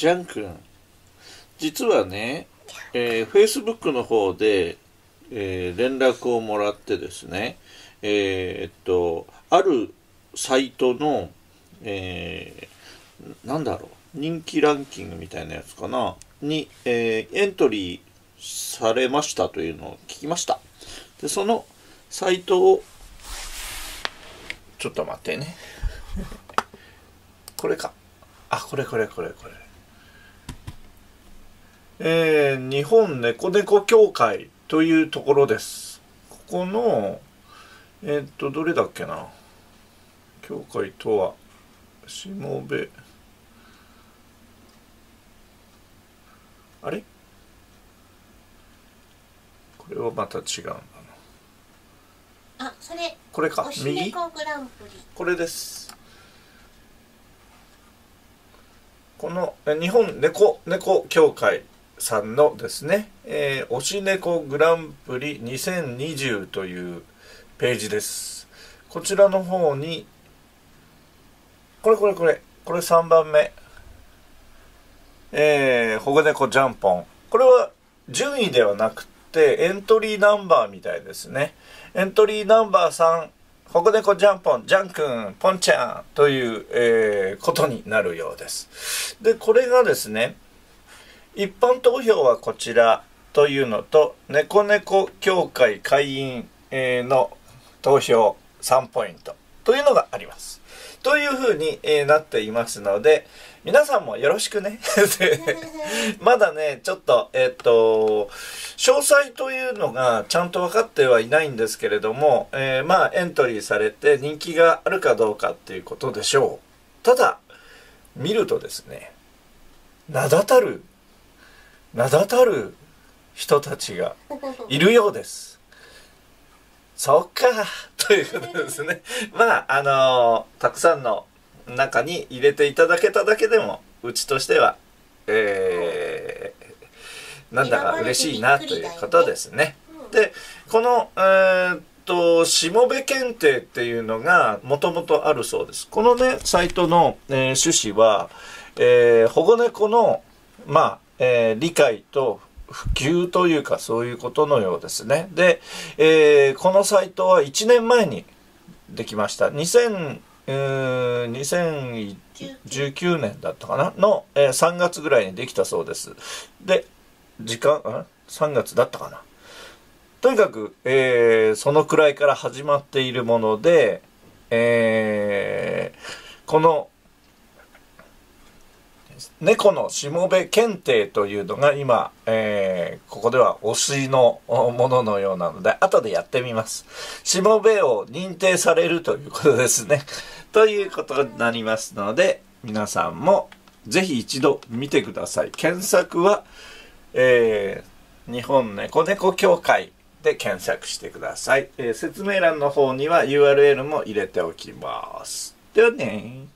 ジャン君実はね、えー、Facebook の方で、えー、連絡をもらってですねえー、っとあるサイトの、えー、なんだろう人気ランキングみたいなやつかなに、えー、エントリーされましたというのを聞きました。でそのサイトをちょっと待ってね。これか。あこれこれこれこれ。えー、日本猫猫協会というところです。ここのえー、っとどれだっけな？協会とはしもべ。あれ？これはまた違うんだな。あそれこれか右？これです。この日本猫猫協会さんのですね、えー、推し猫グランプリ2020というページです。こちらの方に、これこれこれ、これ3番目。えー、保護猫ジャンポン。これは順位ではなくて、エントリーナンバーみたいですね。エントリーナンバー3、保護猫ジャンポン、ジャンくん、ポンちゃんという、えー、ことになるようです。で、これがですね、一般投票はこちらというのと、猫猫協会会員、えー、の投票3ポイントというのがあります。というふうに、えー、なっていますので、皆さんもよろしくね。まだね、ちょっと、えっ、と、詳細というのがちゃんと分かってはいないんですけれども、えー、まあ、エントリーされて人気があるかどうかっていうことでしょう。ただ、見るとですね、名だたる、名だたる人たちが いるようです。そっか、ということですね。まあ、あのー、たくさんの中に入れていただけただけでも、うちとしては、えー、なんだか嬉しいなということですね。で、この、えー、と、しもべ検定っていうのがもともとあるそうです。このね、サイトの、えー、趣旨は、えー、保護猫の、まあ、えー、理解と普及というかそういうことのようですね。で、えー、このサイトは1年前にできました。2000、2019年だったかな？の、えー、3月ぐらいにできたそうです。で、時間、3月だったかな？とにかく、えー、そのくらいから始まっているもので、えー、この猫のしもべ検定というのが今、えー、ここでは推しのもののようなので、後でやってみます。しもべを認定されるということですね。ということになりますので、皆さんもぜひ一度見てください。検索は、えー、日本猫猫協会で検索してください、えー、説明欄の方には URL も入れておきます。ではね